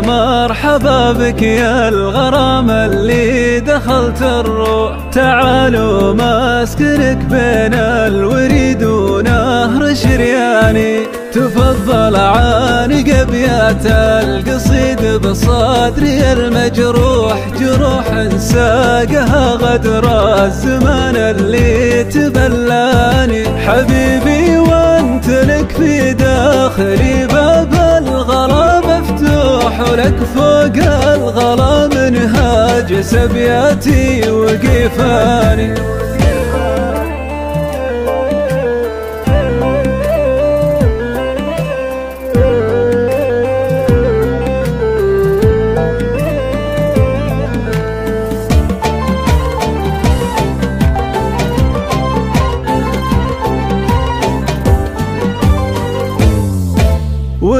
مرحبا بك يا الغرام اللي دخلت الروح تعالوا مسكنك بين الوريد ونهر شرياني. تفضل عانق أبيات القصيد بصدري المجروح. جروح ساقها غدر الزمان اللي تبلاني. حبيبي وانت لك في داخلي ولك فوق الغلا منهاج سبياتي وقفاني.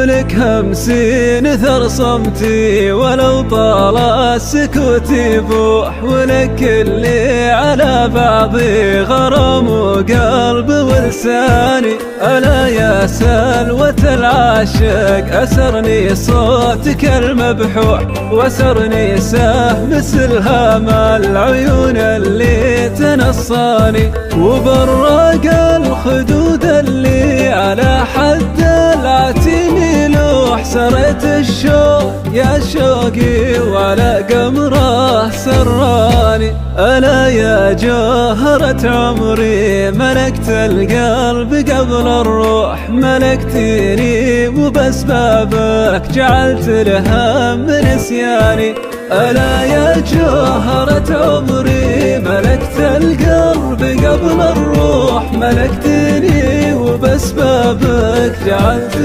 ولك همسين ثر صمتي ولو طال السكوت يبوح ولك اللي على بعضي غرام وقلب ولساني. ألا يا سلوة العاشق أسرني صوتك المبحوح وسرني سهم سلهام العيون اللي تنصاني. وبرق الخدود سريت الشوق يا شوقي وعلى قمره سراني. ألا يا جوهرة عمري ملكت القلب قبل الروح ملكتني وبس بابك جعلت الهم نسياني. ألا يا جوهرة عمري ملكت القلب قبل الروح ملكتني وبس بابك جعلت